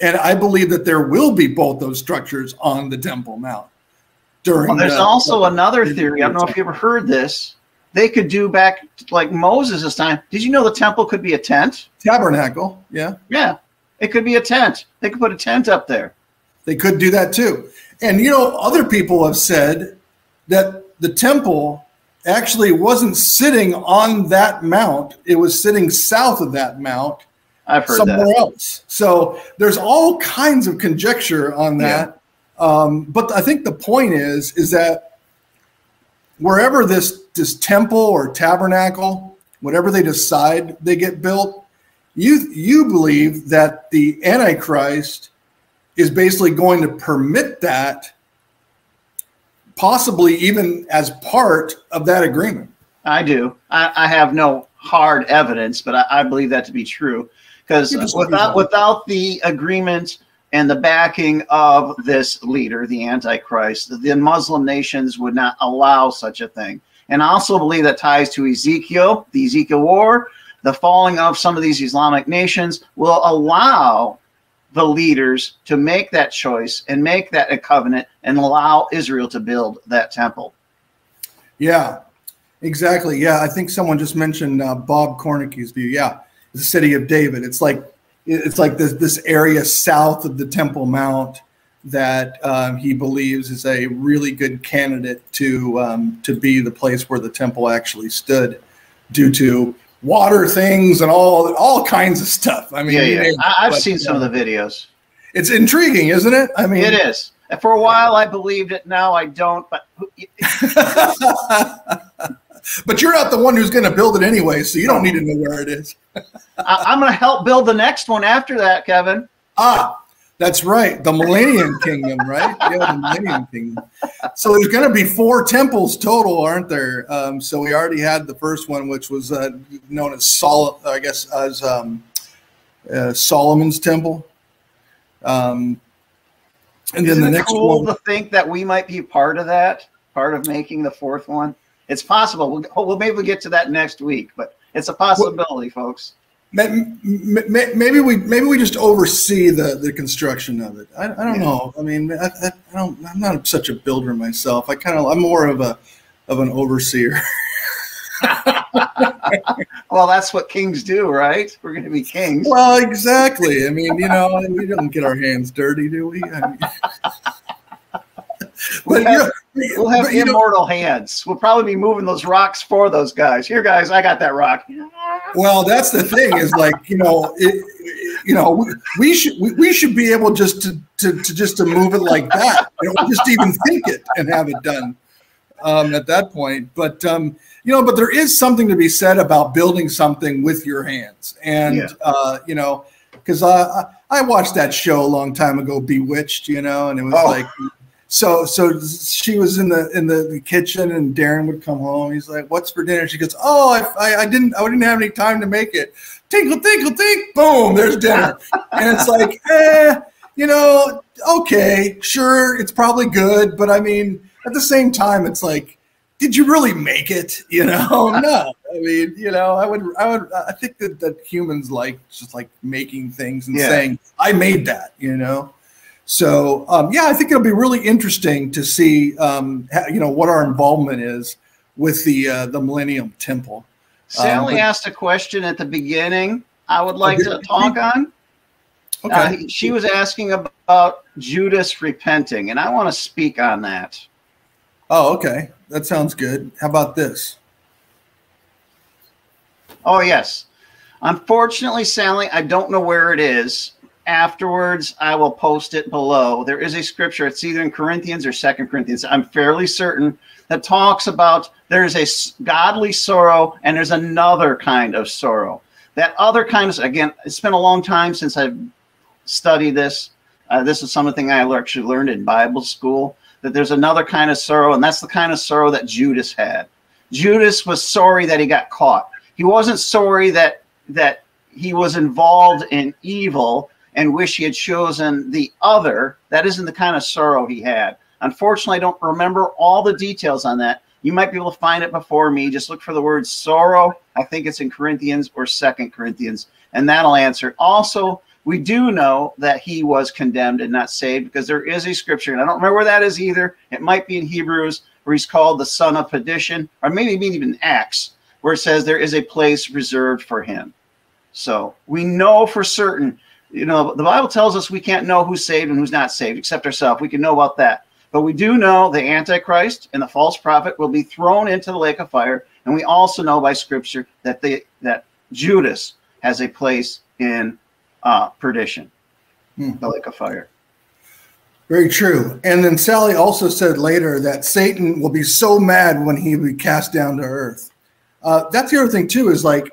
And I believe that there will be both those structures on the Temple Mount during. Well, there's the, also the, another theory. I don't know if you ever heard this. They could do back like Moses' time. Did you know the temple could be a tent? Tabernacle. Yeah. Yeah. It could be a tent. They could put a tent up there. They could do that too. And you know, other people have said that the temple actually wasn't sitting on that mount. It was sitting south of that mount. I've heard somewhere that. else. So there's all kinds of conjecture on that. Um, but I think the point is is that wherever this this temple or tabernacle, whatever they decide they get built, you you believe that the Antichrist is basically going to permit that, possibly even as part of that agreement. I do. I, I have no hard evidence, but I, I, believe that to be true because without without the agreement and the backing of this leader, the Antichrist, the Muslim nations would not allow such a thing. And I also believe that ties to Ezekiel, the Ezekiel war, the falling of some of these Islamic nations will allow the leaders to make that choice and make that a covenant and allow Israel to build that temple. Yeah, exactly. Yeah, I think someone just mentioned uh, Bob Cornuke's view. Yeah, the city of David. It's like it's like this this area south of the Temple Mount that um, he believes is a really good candidate to um, to be the place where the temple actually stood, due to water things and all all kinds of stuff. I mean, yeah, yeah. I, have seen some of the videos. It's intriguing, isn't it? I mean, it is. For a while, I believed it. Now I don't. But but you're not the one who's going to build it anyway, so you don't need to know where it is. I, am going to help build the next one after that, Kevin. Ah, that's right. The Millennium Kingdom, right? Yeah, the Millennium Kingdom. So there's going to be four temples total, aren't there? Um, so we already had the first one, which was uh, known as Sol, I guess, as um, uh, Solomon's Temple. Um, and Isn't then the next cool one. to think that we might be part of that, part of making the fourth one. It's possible. We'll, we'll maybe we'll get to that next week, but it's a possibility, well, folks. Maybe we maybe we just oversee the, the construction of it. I, I don't yeah. know. I mean, I, I, don't. I'm not such a builder myself. I kind of I'm more of a of an overseer. well, that's what kings do, right? We're going to be kings. Well, exactly. I mean, you know, we don't get our hands dirty, do we? I mean, we'll have, we'll have immortal know, hands. We'll probably be moving those rocks for those guys. Here, guys, I got that rock. Well, that's the thing is like you know, it, you know, we, we should we, we, should be able just to, to, to just to move it like that, you know, just even think it and have it done um, at that point. But um, you know, but there is something to be said about building something with your hands, and yeah. uh, you know, because I I watched that show a long time ago, Bewitched, you know, and it was oh. like so so she was in the in the, the, kitchen and Darrin would come home. He's like, "What's for dinner?" She goes, "Oh, I, I, I didn't I didn't have any time to make it." Tinkle tinkle tink, boom, there's dinner, and it's like, eh, you know, okay, sure, it's probably good, but I mean, at the same time, it's like, did you really make it? You know, no. I mean, you know, I would, I would, I think that that humans like just like making things and yeah. saying, "I made that," you know. So um, yeah, I think it'll be really interesting to see um, how, you know what our involvement is with the uh, the Millennium Temple. Sally um, but, asked a question at the beginning. I would like to talk on. Okay. Uh, she was asking about Judas repenting, and I want to speak on that. Oh, okay. That sounds good. How about this? Oh, yes. Unfortunately, Sally, I don't know where it is afterwards i will post it below. There is a scripture it's either in corinthians or second corinthians i'm fairly certain that talks about there's a godly sorrow and there's another kind of sorrow. That other kind of again it's been a long time since i've studied this. Uh, this is something i actually learned in bible school that there's another kind of sorrow and that's the kind of sorrow that judas had. Judas was sorry that he got caught. He wasn't sorry that that he was involved in evil and wish he had chosen the other. That isn't the kind of sorrow he had. Unfortunately, I don't remember all the details on that. You might be able to find it before me. Just look for the word sorrow. I think it's in Corinthians or Second Corinthians, and that'll answer. Also, we do know that he was condemned and not saved because there is a scripture, and I don't remember where that is either. It might be in Hebrews where he's called the son of perdition, or maybe even Acts, where it says there is a place reserved for him. So we know for certain you know, the Bible tells us we can't know who's saved and who's not saved except ourselves. We can know about that. But we do know the Antichrist and the false prophet will be thrown into the lake of fire. And we also know by scripture that the that Judas has a place in uh, perdition, hmm. the lake of fire. Very true. And then Sally also said later that Satan will be so mad when he be cast down to earth. Uh, that's the other thing too. Is like,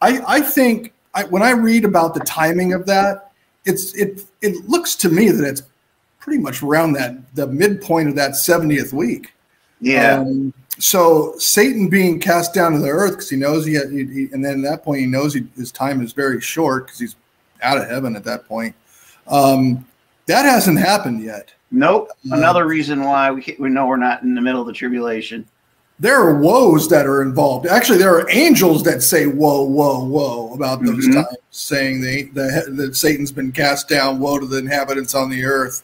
I I think I, when I read about the timing of that, it's it it looks to me that it's pretty much around that the midpoint of that 70th week. Yeah. Um, so Satan being cast down to the earth because he knows he, had, he, he, and then at that point he knows he, his time is very short because he's out of heaven at that point. Um, that hasn't happened yet. Nope. Uh, Another reason why we, we know we're not in the middle of the tribulation there are woes that are involved. Actually, there are angels that say "whoa, whoa, whoa" about those mm-hmm. times, saying they, that Satan's been cast down. Woe to the inhabitants on the earth.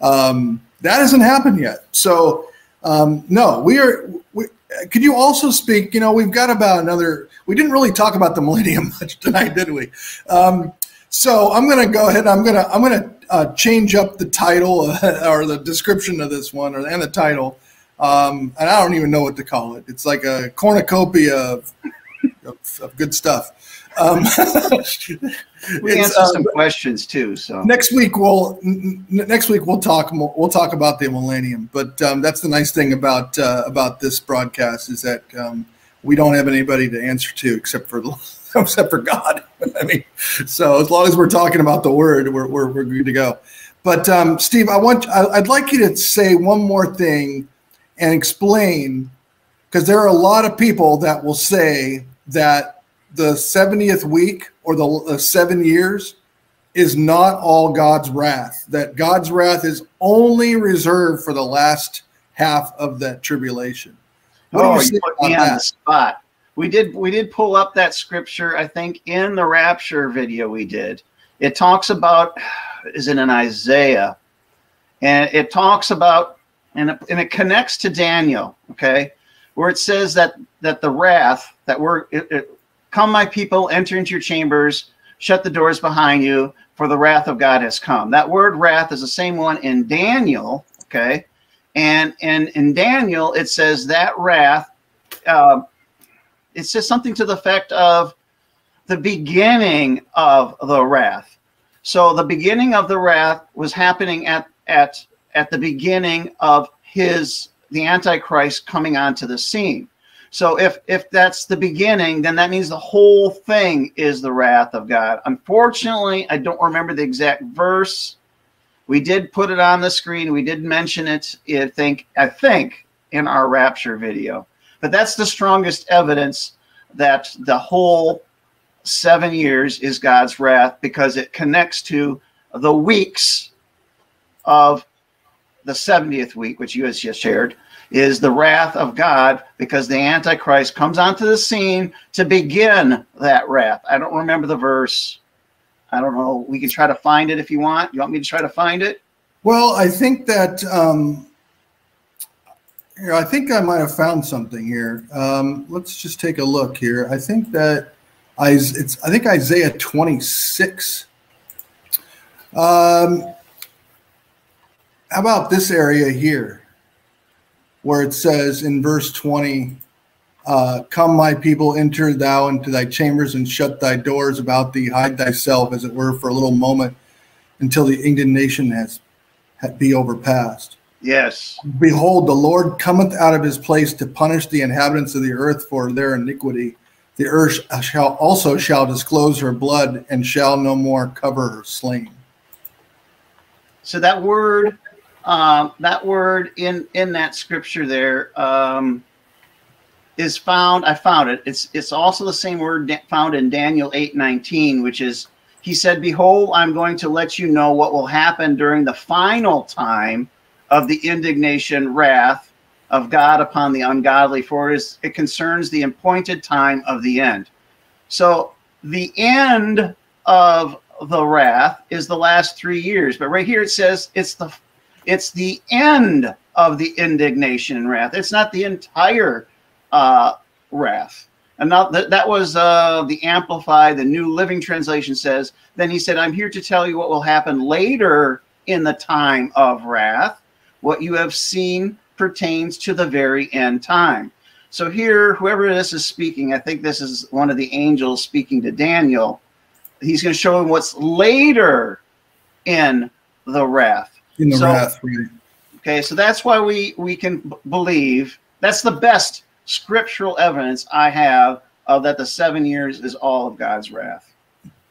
Um, that hasn't happened yet. So, um, no, we are. We, could you also speak? You know, we've got about another. We didn't really talk about the millennium much tonight, did we? Um, so I'm going to go ahead. I'm going to I'm going to uh, change up the title uh, or the description of this one, or and the title um, and I don't even know what to call it. It's like a cornucopia of, of, of good stuff. Um, we answer uh, some questions too. So next week we'll next week we'll talk we'll talk about the millennium. But um, that's the nice thing about uh, about this broadcast is that um, we don't have anybody to answer to except for except for God. I mean, so as long as we're talking about the Word, we're we're, we're good to go. But um, Steve, I want I'd like you to say one more thing and explain because there are a lot of people that will say that the 70th week or the, seven years is not all God's wrath, that God's wrath is only reserved for the last half of that tribulation. What oh, you put me on that? the spot. We did we did pull up that scripture. I think in the rapture video we did. It talks about is it in Isaiah, and it talks about and it, and it connects to Daniel. Okay, where it says that that the wrath that we're it, it, come my people enter into your chambers shut the doors behind you for the wrath of God has come. That word wrath is the same one in Daniel. Okay, and and in Daniel it says that wrath. Uh, it says something to the effect of the beginning of the wrath. So the beginning of the wrath was happening at at at the beginning of his the Antichrist coming onto the scene. So if if that's the beginning, then that means the whole thing is the wrath of God. Unfortunately, I don't remember the exact verse. We did put it on the screen. We did mention it. I think I think in our rapture video. But that's the strongest evidence that the whole seven years is God's wrath because it connects to the weeks of the 70th week, which you just shared, is the wrath of God because the Antichrist comes onto the scene to begin that wrath. I don't remember the verse. I don't know. We can try to find it if you want. You want me to try to find it? Well, I think that um, here, I think I might have found something here. Um, let's just take a look here. I think that I, I think Isaiah 26. Um, how about this area here, where it says in verse 20, uh, Come, my people, enter thou into thy chambers and shut thy doors about thee, hide thyself, as it were, for a little moment, until the indignation has be overpassed. Yes. Behold, the Lord cometh out of his place to punish the inhabitants of the earth for their iniquity. The earth shall also shall disclose her blood and shall no more cover her slain. So that word, um, that word in in that scripture there um, is found. I found it. It's it's also the same word found in Daniel eight nineteen, which is he said, "Behold, I'm going to let you know what will happen during the final time." of the indignation, wrath of God upon the ungodly, for it, is, it concerns the appointed time of the end. So the end of the wrath is the last three years, but right here it says it's the it's the end of the indignation and wrath. It's not the entire uh, wrath. And now that, that was uh, the Amplified, the New Living Translation says, then he said, I'm here to tell you what will happen later in the time of wrath what you have seen pertains to the very end time. So here, whoever this is speaking, I think this is one of the angels speaking to Daniel. He's going to show him what's later in the wrath. In the so, wrath, right. Okay, so that's why we we can believe that's the best scriptural evidence I have of that the seven years is all of God's wrath.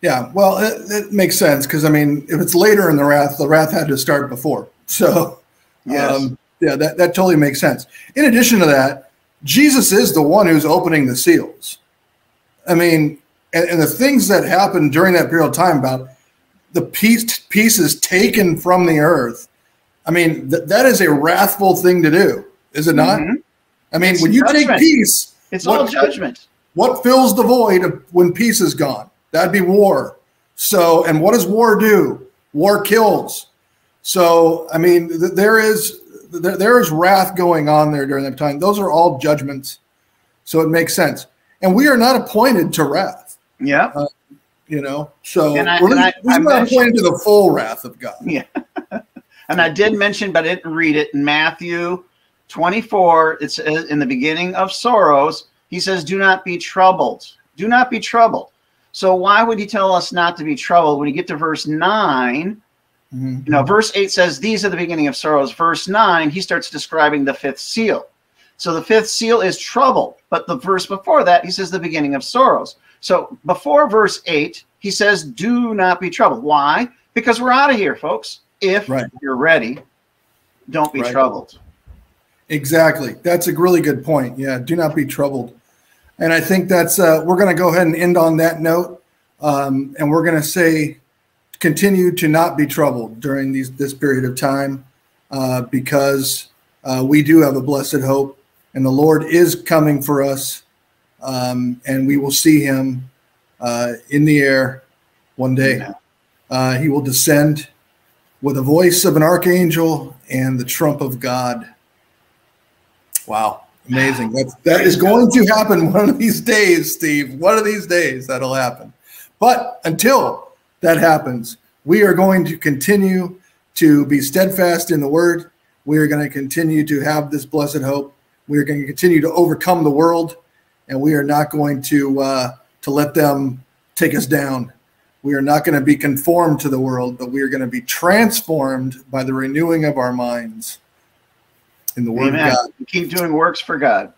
Yeah, well, it, it makes sense because I mean, if it's later in the wrath, the wrath had to start before. So Yes. Um, yeah, that, that totally makes sense. In addition to that, Jesus is the one who's opening the seals. I mean, and, and the things that happened during that period of time about the peace, pieces taken from the earth. I mean, th- that is a wrathful thing to do, is it not? Mm-hmm. I mean, it's when you judgment. take peace, it's what, all judgment. What fills the void of when peace is gone? That'd be war. So, and what does war do? War kills. So, I mean, th- there is there, there is wrath going on there during that time. Those are all judgments. So it makes sense. And we are not appointed to wrath. Yeah. Uh, you know, so I, we're, I, we're not appointed to the full wrath of God. Yeah. and I did mention, but I didn't read it in Matthew 24. It's in the beginning of sorrows. He says, Do not be troubled. Do not be troubled. So why would he tell us not to be troubled when you get to verse 9? Mm-hmm. You know, verse 8 says, These are the beginning of sorrows. Verse 9, he starts describing the fifth seal. So the fifth seal is trouble. But the verse before that, he says the beginning of sorrows. So before verse 8, he says, Do not be troubled. Why? Because we're out of here, folks. If right. you're ready, don't be right. troubled. Exactly. That's a really good point. Yeah, do not be troubled. And I think that's, uh, we're going to go ahead and end on that note. Um, and we're going to say, continue to not be troubled during these this period of time uh, because uh, we do have a blessed hope and the Lord is coming for us, um, and we will see him uh, in the air one day. Uh, he will descend with the voice of an archangel and the trump of God. Wow, amazing! That's that is going to happen one of these days, Steve. One of these days that'll happen. But until that happens, we are going to continue to be steadfast in the word. We are going to continue to have this blessed hope. We are going to continue to overcome the world, and we are not going to uh, to let them take us down. We are not going to be conformed to the world, but we are going to be transformed by the renewing of our minds in the Word Amen. of God. Keep doing works for God.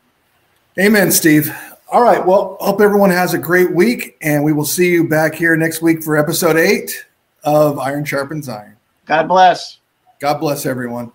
Amen, Steve. All right. Well, hope everyone has a great week, and we will see you back here next week for episode eight of Iron Sharpens Iron. God bless. God bless everyone.